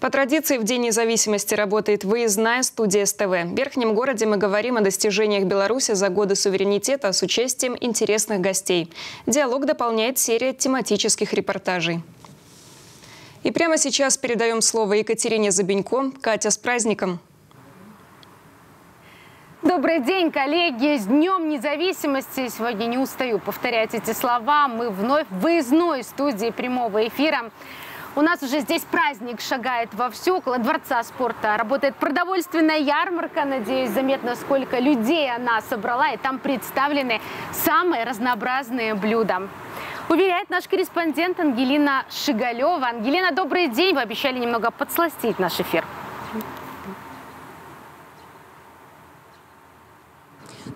По традиции в День независимости работает выездная студия СТВ. В Верхнем городе мы говорим о достижениях Беларуси за годы суверенитета с участием интересных гостей. Диалог дополняет серия тематических репортажей. И прямо сейчас передаем слово Екатерине Забенько. Катя, с праздником! Добрый день, коллеги! С Днем независимости! Сегодня не устаю повторять эти слова. Мы вновь в выездной студии прямого эфира. У нас уже здесь праздник шагает вовсю. Около Дворца спорта работает продовольственная ярмарка. Надеюсь, заметно, сколько людей она собрала. И там представлены самые разнообразные блюда. Уверяет наш корреспондент Ангелина Шигалева. Ангелина, добрый день. Вы обещали немного подсластить наш эфир.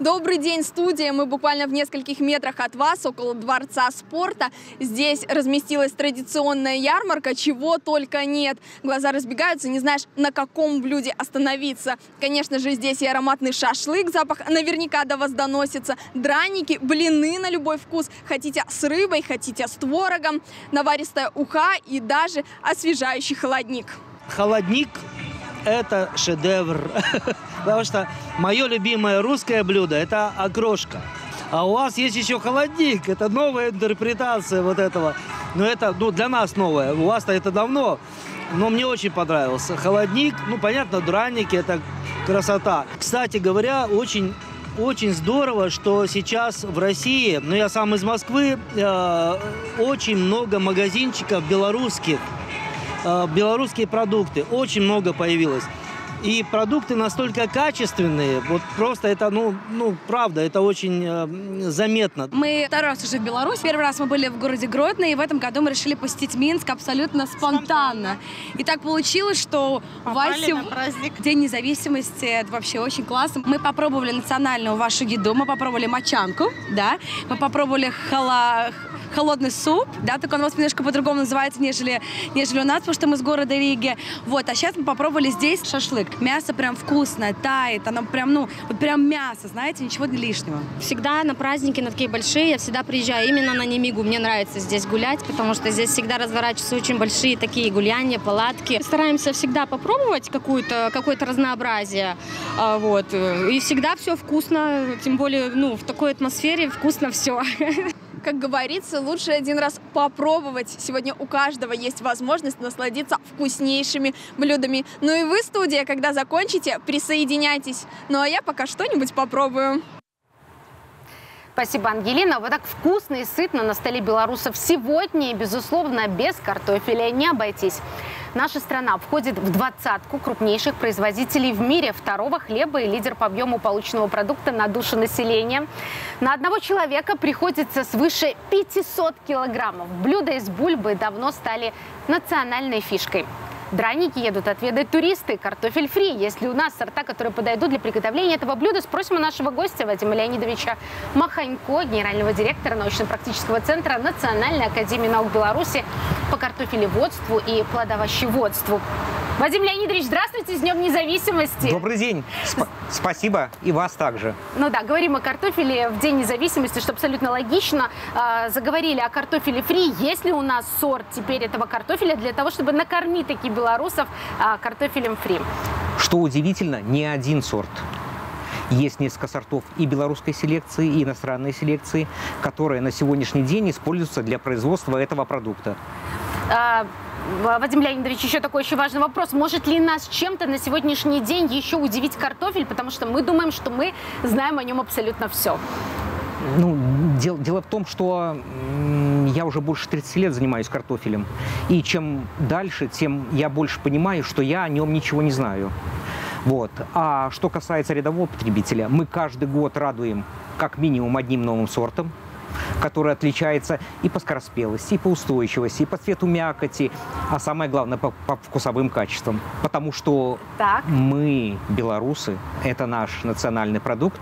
Добрый день, студия. Мы буквально в нескольких метрах от вас, около Дворца спорта. Здесь разместилась традиционная ярмарка, чего только нет. Глаза разбегаются, не знаешь, на каком блюде остановиться. Конечно же, здесь и ароматный шашлык, запах наверняка до вас доносится. Драники, блины на любой вкус. Хотите с рыбой, хотите с творогом, наваристая уха и даже освежающий холодник. Холодник – это шедевр. Потому что мое любимое русское блюдо – это окрошка. А у вас есть еще холодник. Это новая интерпретация вот этого. Но это ну, для нас новое. У вас-то это давно. Но мне очень понравился. Холодник, ну, понятно, драники – это красота. Кстати говоря, очень очень здорово, что сейчас в России, ну я сам из Москвы, э, очень много магазинчиков белорусских, э, белорусские продукты, очень много появилось. И продукты настолько качественные, вот просто это, ну, ну правда, это очень э, заметно. Мы второй раз уже в Беларусь. Первый раз мы были в городе Гродно, и в этом году мы решили посетить Минск абсолютно спонтанно. спонтанно. И так получилось, что Вася День независимости, это вообще очень классно. Мы попробовали национальную вашу еду, мы попробовали мочанку, да, мы попробовали хала холодный суп, да, только он у вас немножко по-другому называется, нежели, нежели у нас, потому что мы с города Риги. Вот, а сейчас мы попробовали здесь шашлык. Мясо прям вкусное, тает, оно прям, ну, вот прям мясо, знаете, ничего лишнего. Всегда на праздники, на такие большие, я всегда приезжаю именно на Немигу. Мне нравится здесь гулять, потому что здесь всегда разворачиваются очень большие такие гуляния, палатки. Стараемся всегда попробовать какое-то какое разнообразие, а, вот, и всегда все вкусно, тем более, ну, в такой атмосфере вкусно все. Как говорится, лучше один раз попробовать. Сегодня у каждого есть возможность насладиться вкуснейшими блюдами. Ну и вы, студия, когда закончите, присоединяйтесь. Ну а я пока что-нибудь попробую. Спасибо, Ангелина. Вот так вкусно и сытно на столе белорусов сегодня и, безусловно, без картофеля не обойтись. Наша страна входит в двадцатку крупнейших производителей в мире второго хлеба и лидер по объему полученного продукта на душу населения. На одного человека приходится свыше 500 килограммов. Блюда из бульбы давно стали национальной фишкой. Драники едут отведать туристы, картофель фри. Если у нас сорта, которые подойдут для приготовления этого блюда, спросим у нашего гостя Вадима Леонидовича Маханько, генерального директора научно-практического центра Национальной академии наук Беларуси по картофелеводству и плодовощеводству. Вадим Леонидович, здравствуйте, с Днем независимости. Добрый день. Сп спасибо и вас также. Ну да, говорим о картофеле в День независимости, что абсолютно логично. Э, заговорили о картофеле фри. Есть ли у нас сорт теперь этого картофеля для того, чтобы накормить таких белорусов э, картофелем фри? Что удивительно, не один сорт. Есть несколько сортов и белорусской селекции, и иностранной селекции, которые на сегодняшний день используются для производства этого продукта. А, Вадим Леонидович, еще такой еще важный вопрос. Может ли нас чем-то на сегодняшний день еще удивить картофель? Потому что мы думаем, что мы знаем о нем абсолютно все. Ну, дело, дело в том, что я уже больше 30 лет занимаюсь картофелем. И чем дальше, тем я больше понимаю, что я о нем ничего не знаю. Вот. А что касается рядового потребителя, мы каждый год радуем как минимум одним новым сортом который отличается и по скороспелости, и по устойчивости, и по цвету мякоти, а самое главное, по, по вкусовым качествам. Потому что так. мы, белорусы, это наш национальный продукт,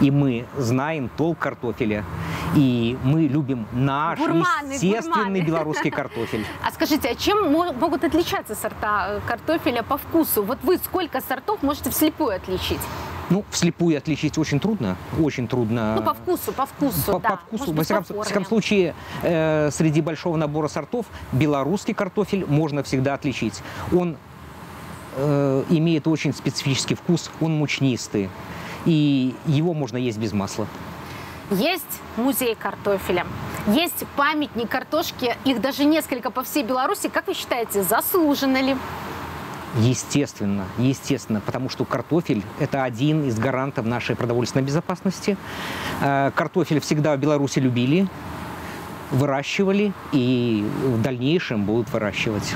и мы знаем толк картофеля. И мы любим наш гурманы, естественный гурманы. белорусский картофель. А скажите, а чем могут отличаться сорта э, картофеля по вкусу? Вот вы сколько сортов можете вслепую отличить? Ну, вслепую отличить очень трудно, очень трудно. Ну, по вкусу, по вкусу, по, да. по вкусу. Может Во всяком, всяком случае, э, среди большого набора сортов белорусский картофель можно всегда отличить. Он э, имеет очень специфический вкус, он мучнистый, и его можно есть без масла. Есть музей картофеля, есть памятник картошки, их даже несколько по всей Беларуси. Как вы считаете, заслуженно ли? Естественно, естественно, потому что картофель – это один из гарантов нашей продовольственной безопасности. Э, Картофель всегда в Беларуси любили, выращивали и в дальнейшем будут выращивать.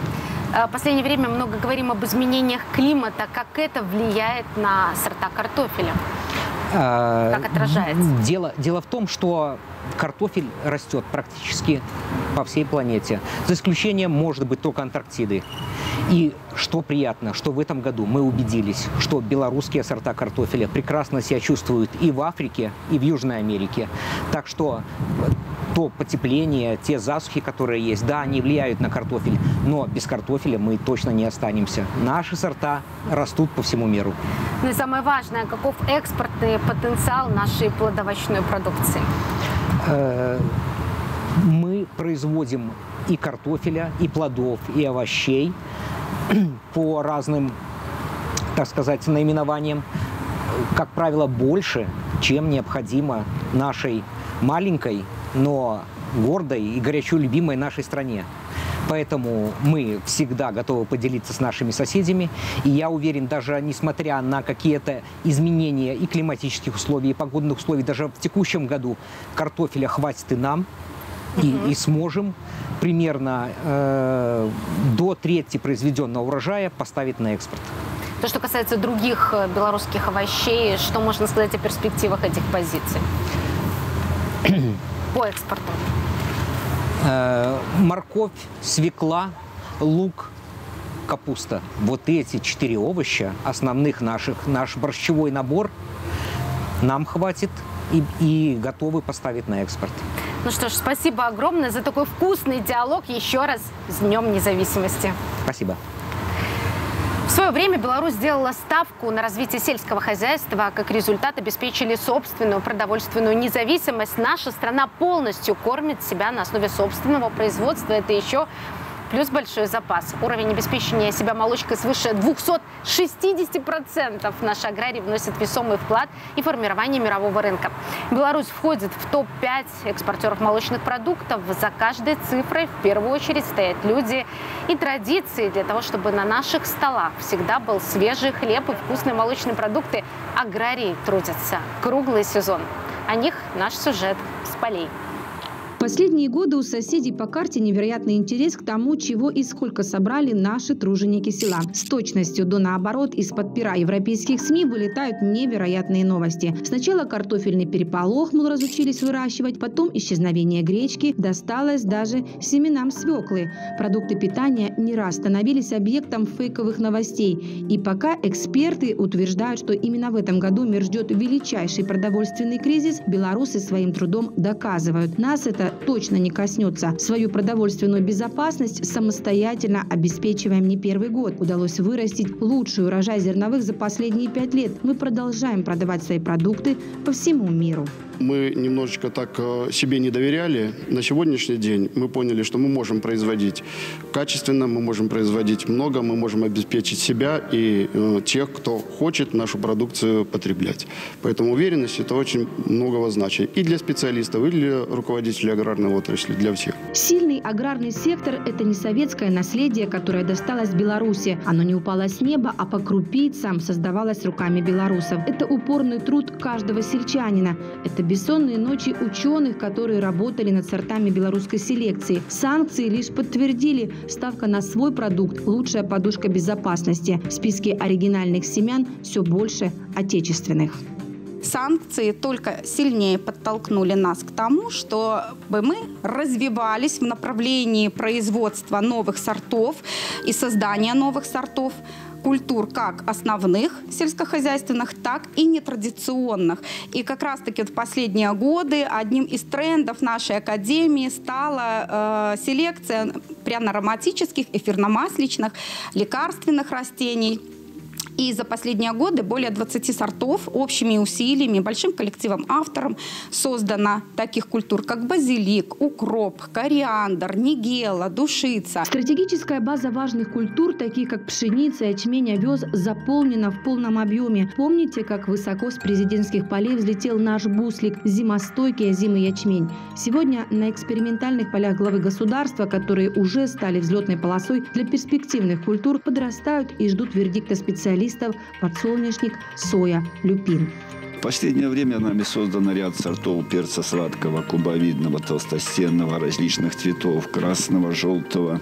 Э, В последнее время много говорим об изменениях климата. Как это влияет на сорта картофеля? Э, Как отражается? Дело, дело в том, что картофель растет практически по всей планете, за исключением, может быть, только Антарктиды. И что приятно, что в этом году мы убедились, что белорусские сорта картофеля прекрасно себя чувствуют и в Африке, и в Южной Америке. Так что то потепление, те засухи, которые есть, да, они влияют на картофель, но без картофеля мы точно не останемся. Наши сорта растут по всему миру. Ну и самое важное, каков экспортный потенциал нашей плодовочной продукции? Э, мы производим и картофеля, и плодов, и овощей по разным, так сказать, наименованиям. Как правило, больше, чем необходимо нашей маленькой, но гордой и горячо любимой нашей стране. Поэтому мы всегда готовы поделиться с нашими соседями. И я уверен, даже несмотря на какие-то изменения и климатических условий, и погодных условий, даже в текущем году картофеля хватит и нам. И, и сможем примерно э, до трети произведенного урожая поставить на экспорт. То, что касается других э, белорусских овощей, что можно сказать о перспективах этих позиций? По экспорту. Э, морковь, свекла, лук, капуста. Вот эти четыре овоща, основных наших, наш борщевой набор, нам хватит и, и готовы поставить на экспорт. Ну что ж, спасибо огромное за такой вкусный диалог. Еще раз с Днем независимости. Спасибо. Свое время Беларусь сделала ставку на развитие сельского хозяйства. Как результат обеспечили собственную продовольственную независимость. Наша страна полностью кормит себя на основе собственного производства. Это еще плюс большой запас. Уровень обеспечения себя молочкой свыше 260%. Наши аграрии вносят весомый вклад и формирование мирового рынка. Беларусь входит в топ-5 экспортеров молочных продуктов. За каждой цифрой в первую очередь стоят люди и традиции для того, чтобы на наших столах всегда был свежий хлеб и вкусные молочные продукты. Аграрии трудятся круглый сезон. О них наш сюжет с полей. Последние годы у соседей по карте невероятный интерес к тому, чего и сколько собрали наши труженики села. С точностью до наоборот из-под пера европейских СМИ вылетают невероятные новости. Сначала картофельный переполох, мол, разучились выращивать, потом исчезновение гречки, досталось даже семенам свеклы. Продукты питания не раз становились объектом фейковых новостей. И пока эксперты утверждают, что именно в этом году мир ждет величайший продовольственный кризис, белорусы своим трудом доказывают. Нас это точно не коснется. Свою продовольственную безопасность самостоятельно обеспечиваем не первый год. Удалось вырастить лучший урожай зерновых за последние пять лет. Мы продолжаем продавать свои продукты по всему миру. Мы немножечко так э, себе не доверяли. На сегодняшний день мы поняли, что мы можем производить качественно, мы можем производить много, мы можем обеспечить себя и э, тех, кто хочет нашу продукцию потреблять. Поэтому уверенность это очень многого значит и для специалистов, и для руководителей аграрной отрасли, для всех. Сильный аграрный сектор – это не советское наследие, которое досталось Беларуси. Оно не упало с неба, а по крупицам создавалось руками белорусов. Это упорный труд каждого сельчанина. Это бессонные ночи ученых, которые работали над сортами белорусской селекции. Санкции лишь подтвердили ставка на свой продукт – лучшая подушка безопасности. В списке оригинальных семян все больше отечественных. санкции только сильнее подтолкнули нас к тому, чтобы мы развивались в направлении производства новых сортов и создания новых сортов культур как основных сельскохозяйственных, так и нетрадиционных. И как раз-таки в последние годы одним из трендов нашей академии стала э, селекция пряно-ароматических, эфирно-масличных, лекарственных растений. И за последние годы более 20 сортов общими усилиями, большим коллективом авторов создано таких культур, как базилик, укроп, кориандр, нигела, душица. Стратегическая база важных культур, таких как пшеница, ячмень, овес, заполнена в полном объеме. Помните, как высоко с президентских полей взлетел наш буслик, зимостойкий озимый ячмень? Сегодня на экспериментальных полях главы государства, которые уже стали взлетной полосой для перспективных культур, подрастают и ждут вердикта специалистов подсолнечник, соя, люпин последнее время нами создан ряд сортов перца сладкого, кубовидного, толстостенного, различных цветов, красного, желтого,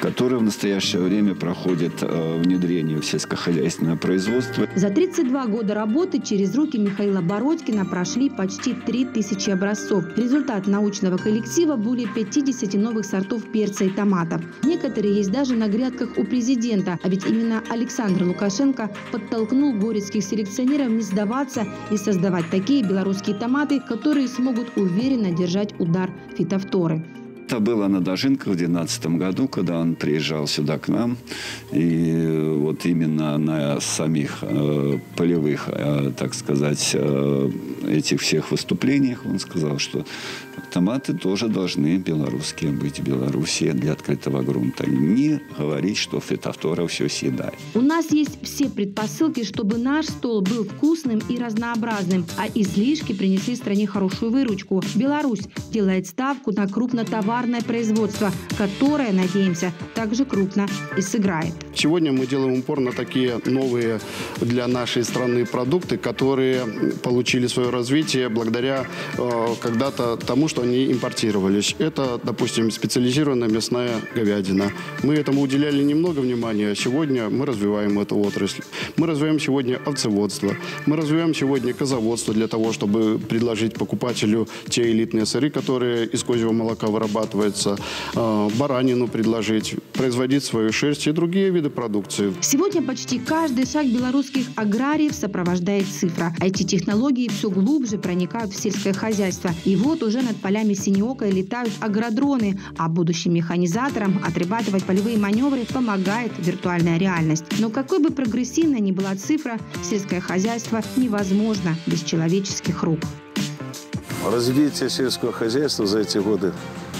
которые в настоящее время проходят э, внедрение в сельскохозяйственное производство. За 32 года работы через руки Михаила Бородькина прошли почти 3000 образцов. Результат научного коллектива – более 50 новых сортов перца и томатов. Некоторые есть даже на грядках у президента, а ведь именно Александр Лукашенко подтолкнул горецких селекционеров не сдаваться и создавать такие белорусские томаты, которые смогут уверенно держать удар фитофторы. Это было на Дожинках в 2012 году, когда он приезжал сюда к нам. И вот именно на самих э, полевых, э, так сказать, э, этих всех выступлениях он сказал, что томаты тоже должны белорусские быть в Беларуси для открытого грунта. Не говорить, что фитофтора все съедает. У нас есть все предпосылки, чтобы наш стол был вкусным и разнообразным, а излишки принесли стране хорошую выручку. Беларусь делает ставку на крупнотовар товарное производство, которое, надеемся, также крупно и сыграет. Сегодня мы делаем упор на такие новые для нашей страны продукты, которые получили свое развитие благодаря э, когда-то тому, что они импортировались. Это, допустим, специализированная мясная говядина. Мы этому уделяли немного внимания. Сегодня мы развиваем эту отрасль. Мы развиваем сегодня овцеводство. Мы развиваем сегодня козоводство для того, чтобы предложить покупателю те элитные сыры, которые из козьего молока вырабатывают вырабатывается, э, баранину предложить, производить свою шерсть и другие виды продукции. Сегодня почти каждый шаг белорусских аграриев сопровождает цифра. IT-технологии все глубже проникают в сельское хозяйство. И вот уже над полями синеокой летают агродроны, а будущим механизаторам отрабатывать полевые маневры помогает виртуальная реальность. Но какой бы прогрессивной ни была цифра, сельское хозяйство невозможно без человеческих рук. Развитие сельского хозяйства за эти годы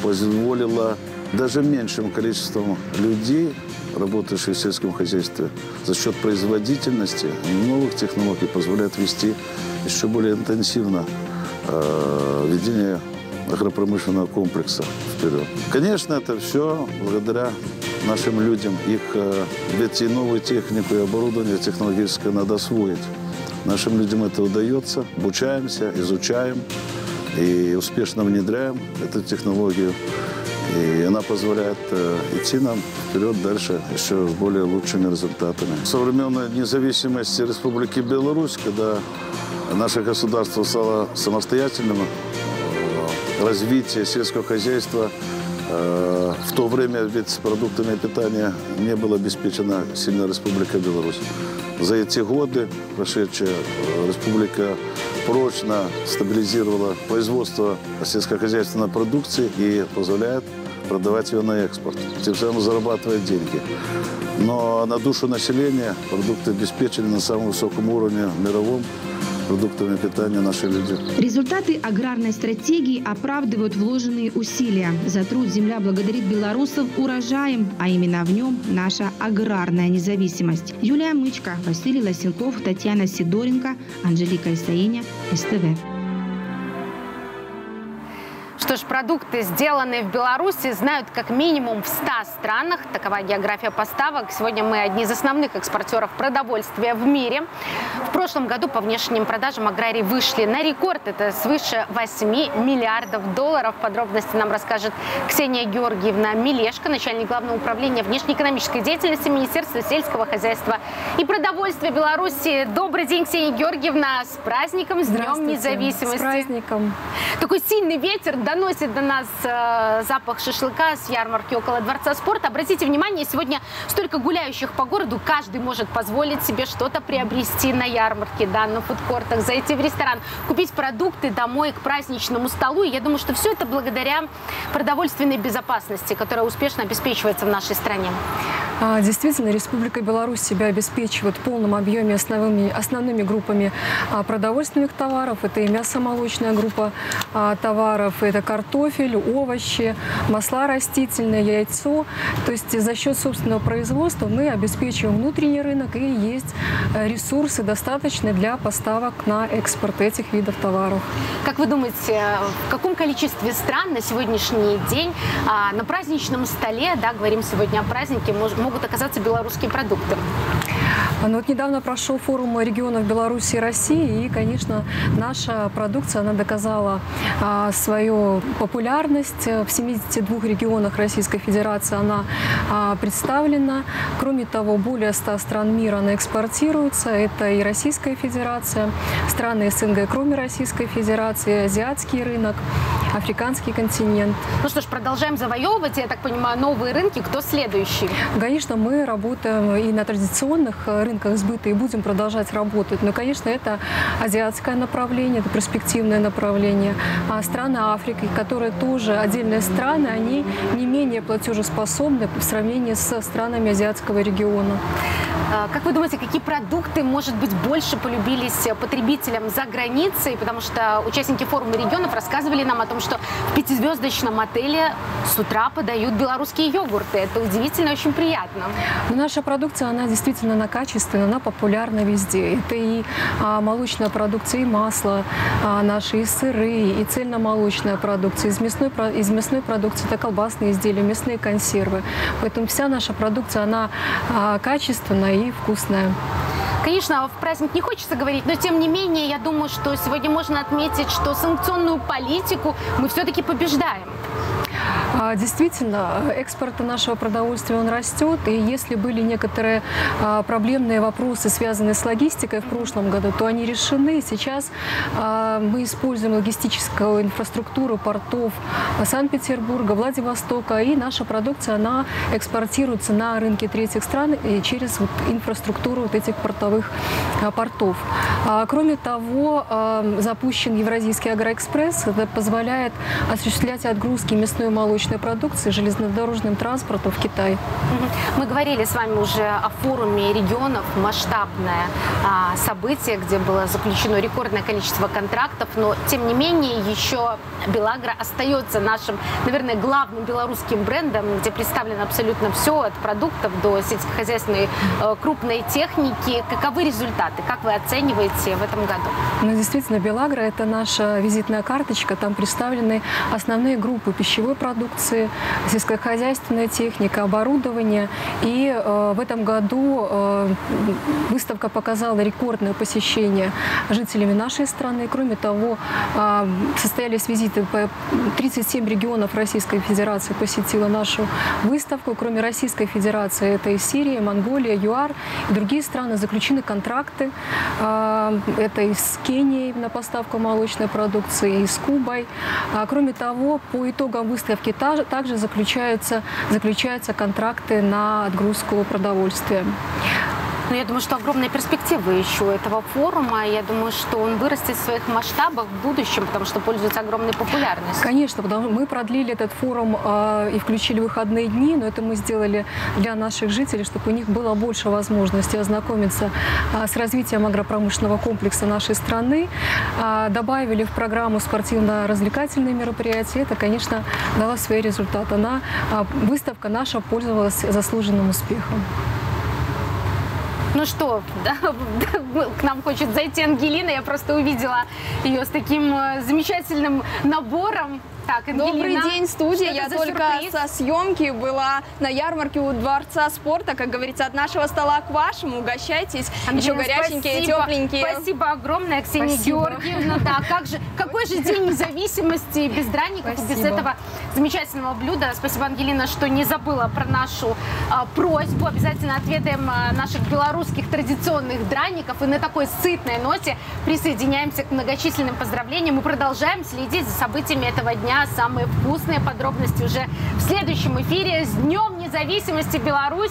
позволило даже меньшим количеством людей, работающих в сельском хозяйстве, за счет производительности новых технологий позволяет вести еще более интенсивно э, ведение агропромышленного комплекса вперед. Конечно, это все благодаря нашим людям. Их э, ведь и новую технику, и оборудование технологическое надо освоить. Нашим людям это удается. Обучаемся, изучаем и успешно внедряем эту технологию. И она позволяет э, идти нам вперед дальше еще с более лучшими результатами. Со времен независимости Республики Беларусь, когда наше государство стало самостоятельным, э, развитие сельского хозяйства в то время ведь продуктами питания не было обеспечено сильно Республика Беларусь. За эти годы прошедшая Республика прочно стабилизировала производство сельскохозяйственной продукции и позволяет продавать ее на экспорт. Тем самым зарабатывает деньги. Но на душу населения продукты обеспечены на самом высоком уровне мировом продуктами питания наши люди. Результаты аграрной стратегии оправдывают вложенные усилия. За труд земля благодарит белорусов урожаем, а именно в нем наша аграрная независимость. Юлия Мычка, Василий Лосенков, Татьяна Сидоренко, Анжелика Исаиня, СТВ. Что ж, продукты, сделанные в Беларуси, знают как минимум в 100 странах. Такова география поставок. Сегодня мы одни из основных экспортеров продовольствия в мире. В прошлом году по внешним продажам аграрии вышли на рекорд. Это свыше 8 миллиардов долларов. Подробности нам расскажет Ксения Георгиевна Милешко, начальник главного управления внешнеэкономической деятельности Министерства сельского хозяйства и продовольствия Беларуси. Добрый день, Ксения Георгиевна. С праздником, с Днем независимости. С праздником. Такой сильный ветер до доносит до нас э, запах шашлыка с ярмарки около Дворца спорта. Обратите внимание, сегодня столько гуляющих по городу, каждый может позволить себе что-то приобрести на ярмарке, да, на фудкортах, зайти в ресторан, купить продукты домой к праздничному столу. И я думаю, что все это благодаря продовольственной безопасности, которая успешно обеспечивается в нашей стране. А, действительно, Республика Беларусь себя обеспечивает в полном объеме основными, основными группами а, продовольственных товаров. Это и мясомолочная группа а, товаров, это картофель, овощи, масла растительные, яйцо. То есть за счет собственного производства мы обеспечиваем внутренний рынок и есть э, ресурсы достаточные для поставок на экспорт этих видов товаров. Как вы думаете, в каком количестве стран на сегодняшний день на праздничном столе, да, говорим сегодня о празднике, могут оказаться белорусские продукты? Ну, вот недавно прошел форум регионов Беларуси и России, и, конечно, наша продукция, она доказала а, свою популярность. В 72 регионах Российской Федерации она а, представлена. Кроме того, более 100 стран мира она экспортируется. Это и Российская Федерация, страны СНГ, кроме Российской Федерации, азиатский рынок, африканский континент. Ну что ж, продолжаем завоевывать, я так понимаю, новые рынки. Кто следующий? Конечно, мы работаем и на традиционных э, рынках сбыта и будем продолжать работать. Но, конечно, это азиатское направление, это перспективное направление. А страны Африки, которые тоже отдельные страны, они не менее платежеспособны в сравнении со странами азиатского региона. А, как вы думаете, какие продукты, может быть, больше полюбились потребителям за границей? Потому что участники форума регионов рассказывали нам о том, что в пятизвездочном отеле с утра подают белорусские йогурты. Это удивительно, очень приятно. Но наша продукция, она действительно на качестве, она популярна везде. Это и а, молочная продукция, и масло а, наши, и сыры, и цельномолочная продукция. Из мясной, из мясной продукции это колбасные изделия, мясные консервы. Поэтому вся наша продукция, она а, качественная и вкусная. Конечно, в праздник не хочется говорить, но тем не менее, я думаю, что сегодня можно отметить, что санкционную политику мы все-таки побеждаем. А, действительно, экспорт нашего продовольствия, он растет. И если были некоторые а, проблемные вопросы, связанные с логистикой в прошлом году, то они решены. Сейчас а, мы используем логистическую инфраструктуру портов Санкт-Петербурга, Владивостока. И наша продукция, она экспортируется на рынки третьих стран и через вот инфраструктуру вот этих портовых портов. Кроме того, запущен Евразийский агроэкспресс. Это позволяет осуществлять отгрузки мясной и молочной молочной продукции железнодорожным транспортом в Китай. Мы говорили с вами уже о форуме регионов, масштабное а, событие, где было заключено рекордное количество контрактов, но тем не менее еще Белагра остается нашим, наверное, главным белорусским брендом, где представлено абсолютно все, от продуктов до сельскохозяйственной э, крупной техники. Каковы результаты? Как вы оцениваете в этом году? Ну, действительно, Белагра – это наша визитная карточка. Там представлены основные группы пищевой продукции, продукции, сельскохозяйственная техника, оборудование. И э, в этом году э, выставка показала рекордное посещение жителями нашей страны. Кроме того, э, состоялись визиты по 37 регионов Российской Федерации посетила нашу выставку. Кроме Российской Федерации, это и Сирия, Монголия, ЮАР и другие страны. Заключены контракты. Это и с Кенией на поставку молочной продукции, и с Кубой. А, кроме того, по итогам выставки также заключаются, заключаются контракты на отгрузку продовольствия. Но я думаю, что огромные перспективы еще этого форума. Я думаю, что он вырастет в своих масштабах в будущем, потому что пользуется огромной популярностью. Конечно, потому что мы продлили этот форум э, и включили выходные дни, но это мы сделали для наших жителей, чтобы у них было больше возможностей ознакомиться э, с развитием агропромышленного комплекса нашей страны. Э, добавили в программу спортивно-развлекательные мероприятия. Это, конечно, дало свои результаты. Она, э, выставка наша пользовалась заслуженным успехом. Ну что, да, к нам хочет зайти Ангелина. Я просто увидела ее с таким э, замечательным набором так, Добрый день, студия. Я только сюрприз? со съемки была на ярмарке у Дворца спорта. Как говорится, от нашего стола к вашему. Угощайтесь. Ангелина, Еще горяченькие, спасибо. тепленькие. Спасибо огромное, Ксения спасибо. Георгиевна. Да, как же, какой же день независимости без драников, спасибо. без этого замечательного блюда. Спасибо, Ангелина, что не забыла про нашу а, просьбу. Обязательно отведаем а, наших белорусских традиционных драников. И на такой сытной ноте присоединяемся к многочисленным поздравлениям. Мы продолжаем следить за событиями этого дня дня. Самые вкусные подробности уже в следующем эфире. С Днем независимости Беларусь!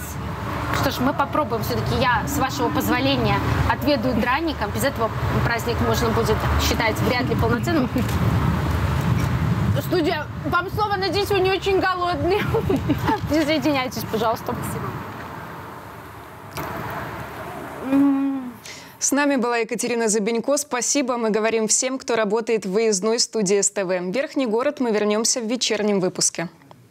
Что ж, мы попробуем. Все-таки я, с вашего позволения, отведаю драником. Без этого праздник можно будет считать вряд ли полноценным. Студия, вам слово, надеюсь, вы не очень голодные. Не соединяйтесь, пожалуйста. Спасибо. С нами была Екатерина Забенько. Спасибо. Мы говорим всем, кто работает в выездной студии СТВ. Верхний город мы вернемся в вечернем выпуске.